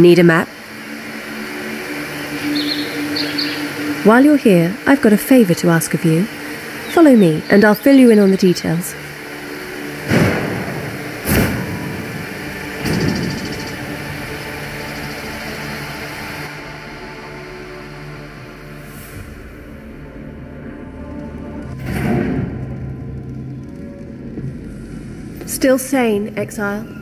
Need a map? While you're here, I've got a favour to ask of you. Follow me, and I'll fill you in on the details. Still sane, exile?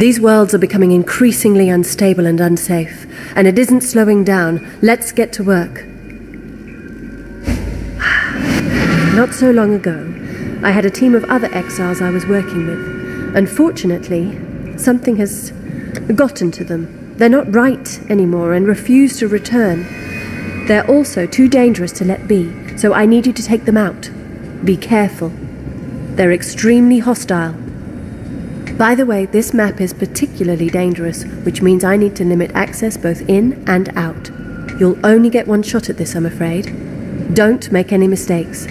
These worlds are becoming increasingly unstable and unsafe, and it isn't slowing down. Let's get to work. Not so long ago, I had a team of other exiles I was working with. Unfortunately, something has gotten to them. They're not right anymore and refuse to return. They're also too dangerous to let be, so I need you to take them out. Be careful. They're extremely hostile by the way, this map is particularly dangerous, which means I need to limit access both in and out. You'll only get one shot at this, I'm afraid. Don't make any mistakes.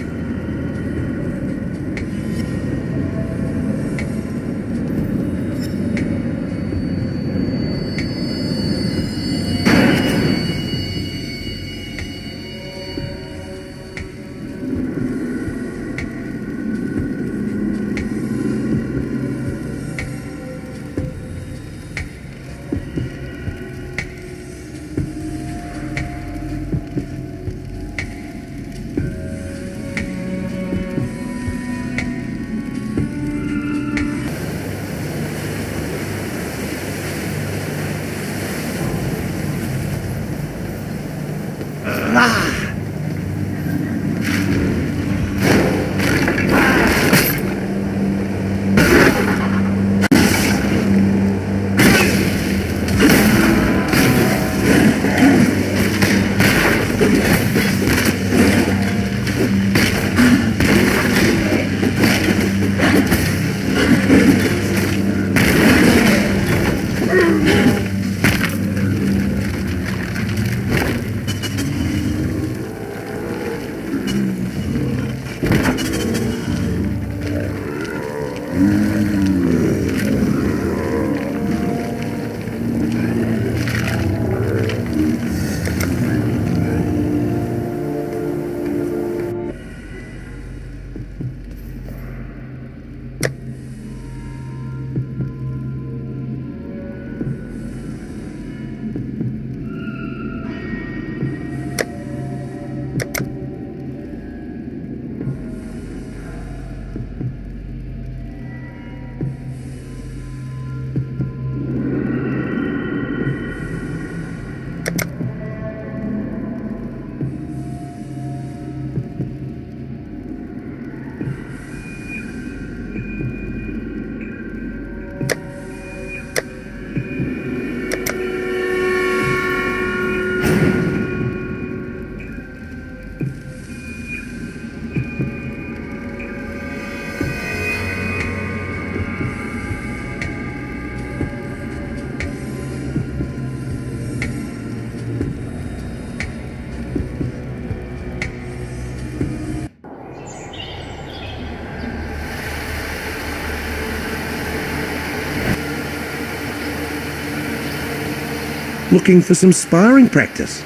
Looking for some sparring practice.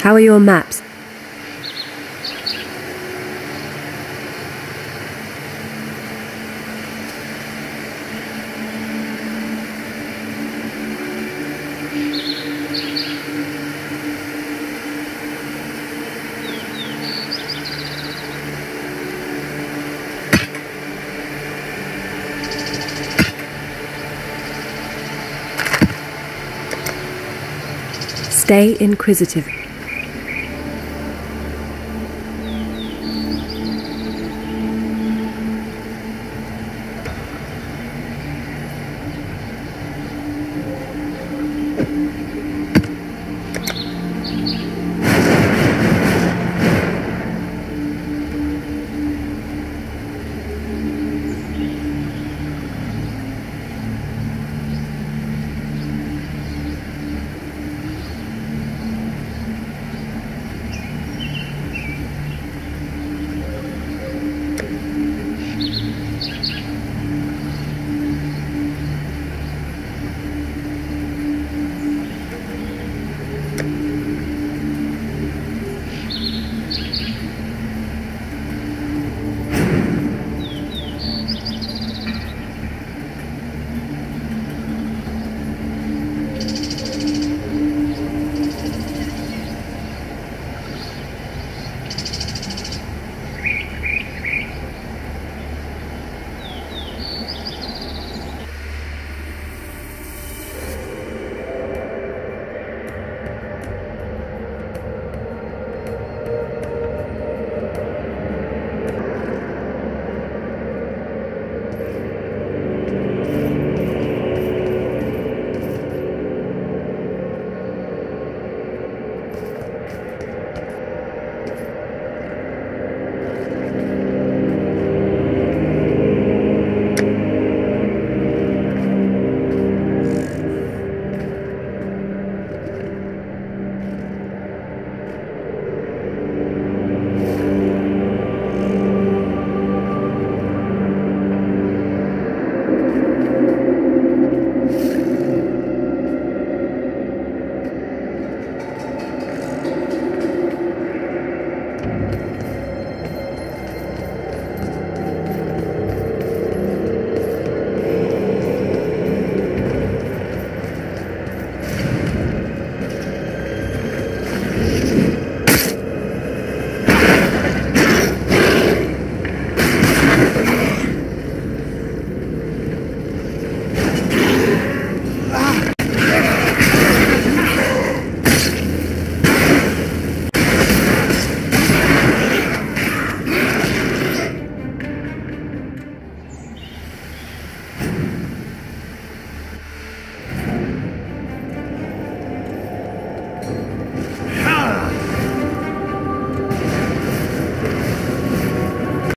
How are your maps? Stay inquisitive.